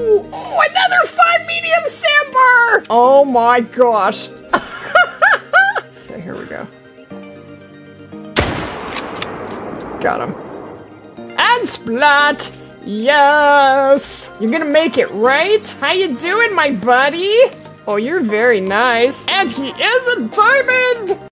Ooh, another five medium sambar! Oh my gosh. okay, here we go. Got him. And splat! Yes! You're gonna make it, right? How you doing, my buddy? Oh, you're very nice. And he is a diamond!